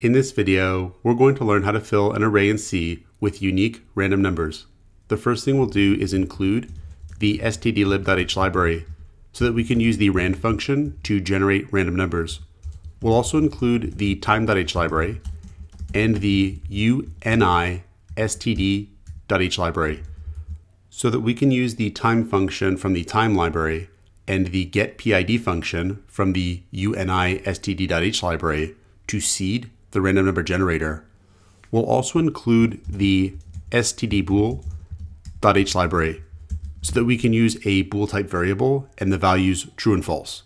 In this video, we're going to learn how to fill an array in C with unique random numbers. The first thing we'll do is include the stdlib.h library so that we can use the rand function to generate random numbers. We'll also include the time.h library and the unistd.h library so that we can use the time function from the time library and the getPID function from the unistd.h library to seed the random number generator. We'll also include the stdbool.h library so that we can use a bool type variable and the values true and false.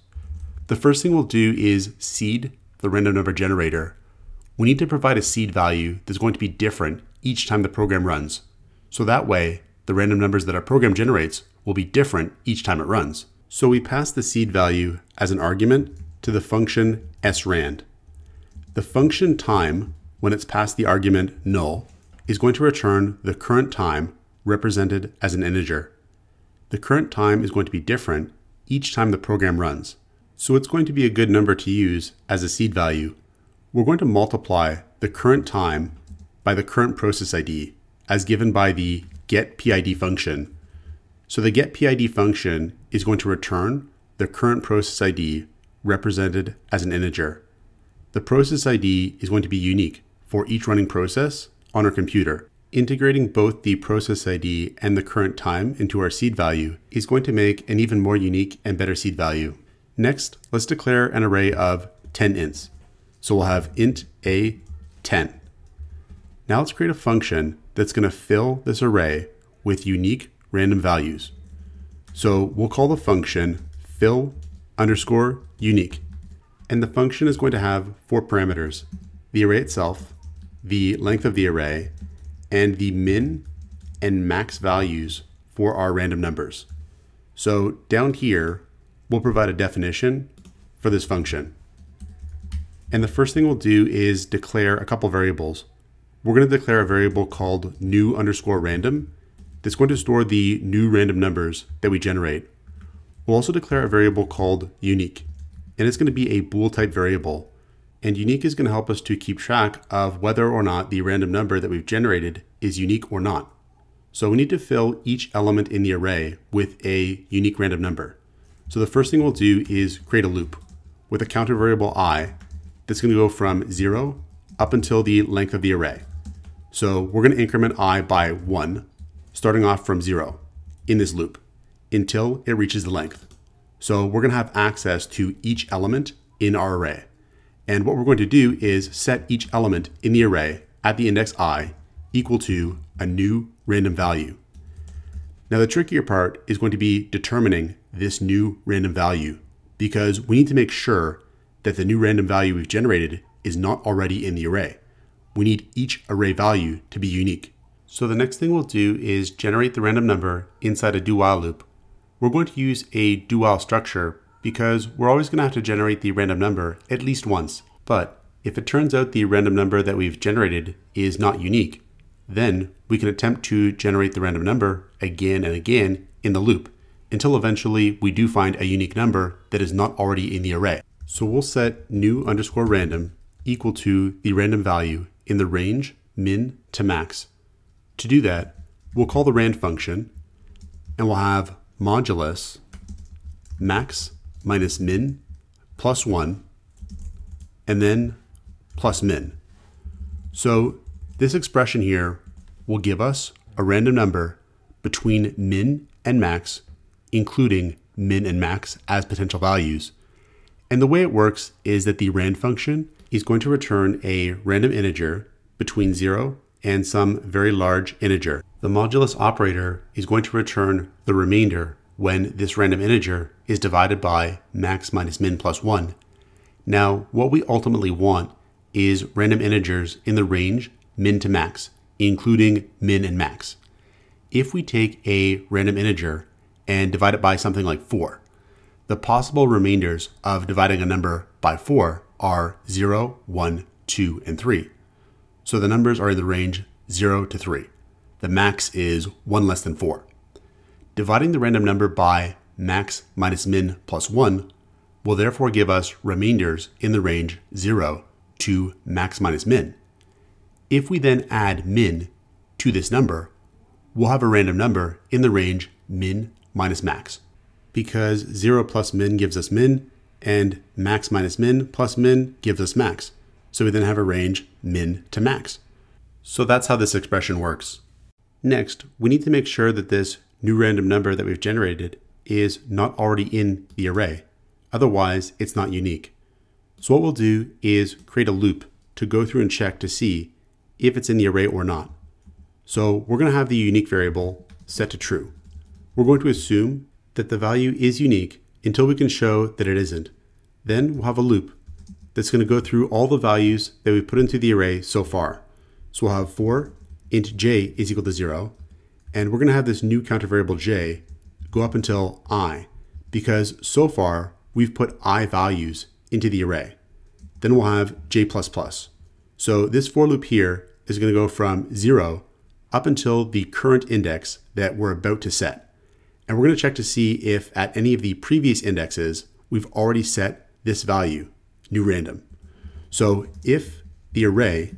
The first thing we'll do is seed the random number generator. We need to provide a seed value that's going to be different each time the program runs. So that way, the random numbers that our program generates will be different each time it runs. So we pass the seed value as an argument to the function srand. The function time, when it's passed the argument null, is going to return the current time represented as an integer. The current time is going to be different each time the program runs. So it's going to be a good number to use as a seed value. We're going to multiply the current time by the current process ID as given by the getPID function. So the getPID function is going to return the current process ID represented as an integer. The process ID is going to be unique for each running process on our computer. Integrating both the process ID and the current time into our seed value is going to make an even more unique and better seed value. Next, let's declare an array of 10 ints. So we'll have int a 10. Now let's create a function that's going to fill this array with unique random values. So we'll call the function fill underscore unique. And the function is going to have four parameters, the array itself, the length of the array, and the min and max values for our random numbers. So down here, we'll provide a definition for this function. And the first thing we'll do is declare a couple variables. We're going to declare a variable called new underscore random that's going to store the new random numbers that we generate. We'll also declare a variable called unique, and it's going to be a bool type variable. And unique is going to help us to keep track of whether or not the random number that we've generated is unique or not. So we need to fill each element in the array with a unique random number. So the first thing we'll do is create a loop with a counter variable i that's going to go from 0 up until the length of the array. So we're going to increment i by 1 starting off from zero in this loop until it reaches the length. So we're going to have access to each element in our array. And what we're going to do is set each element in the array at the index i equal to a new random value. Now the trickier part is going to be determining this new random value because we need to make sure that the new random value we've generated is not already in the array. We need each array value to be unique. So the next thing we'll do is generate the random number inside a do while loop. We're going to use a while structure because we're always going to have to generate the random number at least once. But if it turns out the random number that we've generated is not unique, then we can attempt to generate the random number again and again in the loop until eventually we do find a unique number that is not already in the array. So we'll set new underscore random equal to the random value in the range min to max to do that, we'll call the rand function and we'll have modulus max minus min plus 1 and then plus min. So this expression here will give us a random number between min and max, including min and max as potential values. And the way it works is that the rand function is going to return a random integer between 0 and some very large integer. The modulus operator is going to return the remainder when this random integer is divided by max minus min plus 1. Now, what we ultimately want is random integers in the range min to max, including min and max. If we take a random integer and divide it by something like 4, the possible remainders of dividing a number by 4 are 0, 1, 2, and 3. So the numbers are in the range 0 to 3. The max is 1 less than 4. Dividing the random number by max minus min plus 1 will therefore give us remainders in the range 0, to max minus min. If we then add min to this number, we'll have a random number in the range min minus max. Because 0 plus min gives us min, and max minus min plus min gives us max. So we then have a range min to max. So that's how this expression works. Next, we need to make sure that this new random number that we've generated is not already in the array. Otherwise, it's not unique. So what we'll do is create a loop to go through and check to see if it's in the array or not. So we're going to have the unique variable set to true. We're going to assume that the value is unique until we can show that it isn't. Then we'll have a loop that's going to go through all the values that we've put into the array so far. So we'll have for int j is equal to 0, and we're going to have this new counter variable j go up until i, because so far we've put i values into the array. Then we'll have j++. Plus So this for loop here is going to go from 0 up until the current index that we're about to set. And we're going to check to see if at any of the previous indexes, we've already set this value, new random. So if the array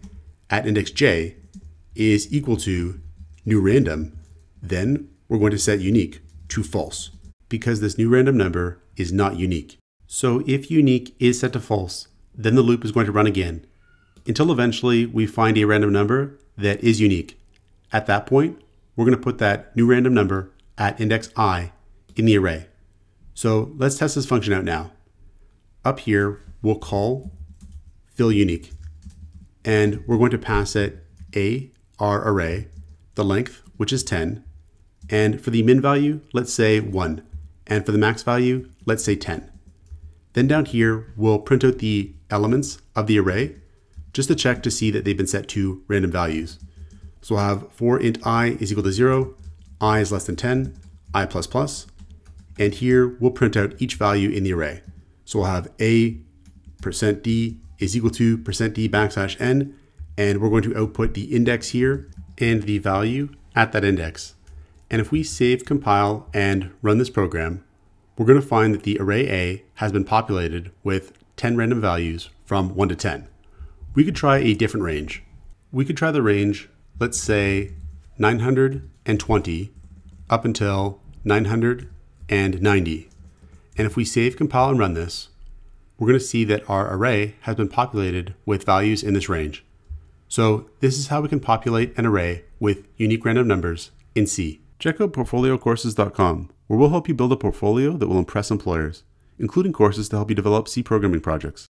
at index j is equal to new random, then we're going to set unique to false because this new random number is not unique. So if unique is set to false, then the loop is going to run again until eventually we find a random number that is unique. At that point, we're going to put that new random number at index i in the array. So let's test this function out now. Up here, we'll call fill unique, and we're going to pass it a our array, the length, which is 10, and for the min value, let's say 1, and for the max value, let's say 10. Then down here, we'll print out the elements of the array just to check to see that they've been set to random values. So we'll have for int i is equal to 0, i is less than 10, i plus plus, and here we'll print out each value in the array. So we'll have a percent %d is equal to percent %d backslash n, and we're going to output the index here and the value at that index. And if we save, compile, and run this program, we're going to find that the array A has been populated with 10 random values from 1 to 10. We could try a different range. We could try the range, let's say 920 up until 990. And if we save, compile, and run this, we're going to see that our array has been populated with values in this range. So this is how we can populate an array with unique random numbers in C. Check out portfoliocourses.com, where we'll help you build a portfolio that will impress employers, including courses to help you develop C programming projects.